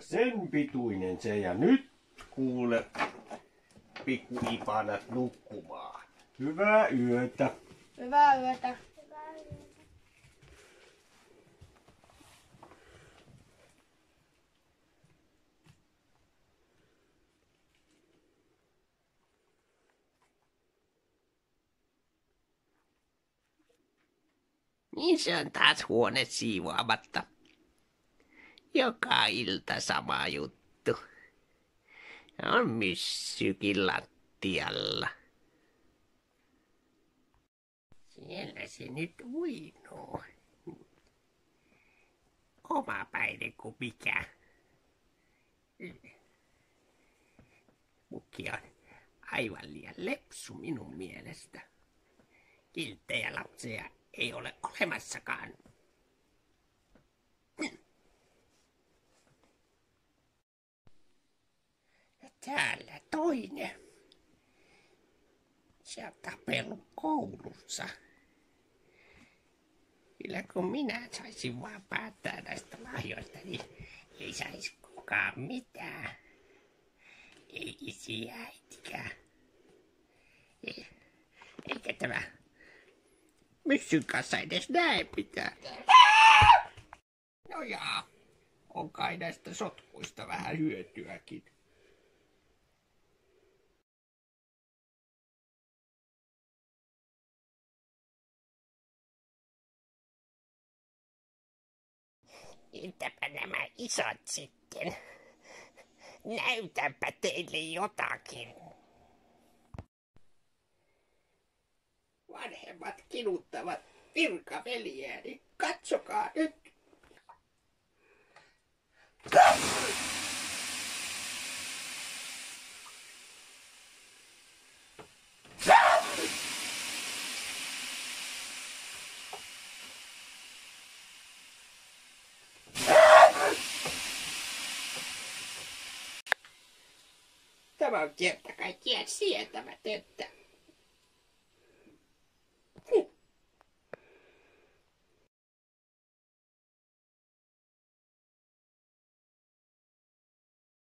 Sen pituinen se ja nyt kuule pikkuipanat nukkumaan. Hyvää yötä. Hyvää yötä. Niin se on taas huone siivoamatta. Joka ilta sama juttu. On myssykin lattialla. Siellä se nyt uinoo. Oma päinen kuin mikä. Mukki on aivan liian lepsu minun mielestä. Kilttejä lapsia ei ole olemassakaan. Ja täällä toinen. Se on tapellut koulussa. Kyllä kun minä saisin vaan päättää näistä lahjoista, niin ei saisi kukaan mitään. Ei isi äitikään. Ei, eikä tämä myssyn kanssa edes näe mitään. No jaa, on kai näistä sotkuista vähän hyötyäkin. Entäpä nämä isot sitten? Näytänpä teille jotakin. Vanhemmat kinuttavat virkaveljeäni. Katsokaa nyt. Tämä on kerta kaikkiaan sietämätöntä.